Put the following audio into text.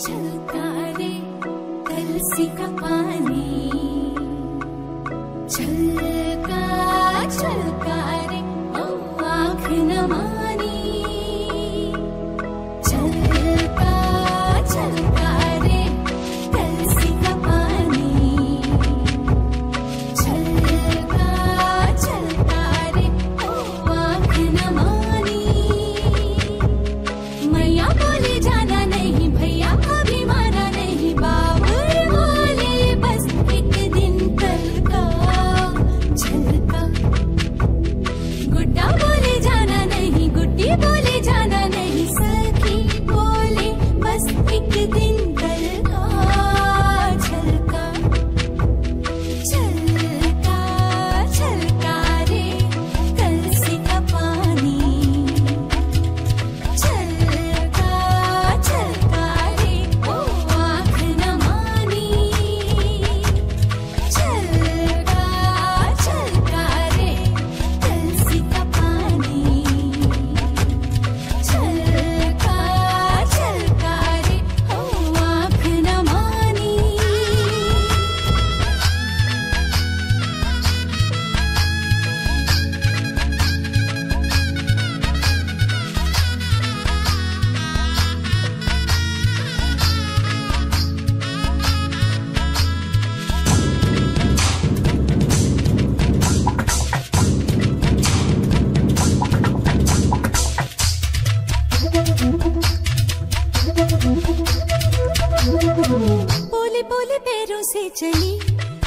चलकारी तलसी का पानी। चल। बोले पैरों से चली।